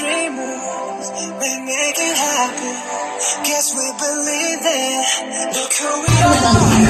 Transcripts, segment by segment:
Dreamers rules, we make it happen. Guess we believe it. Look who we are.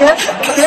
Yeah.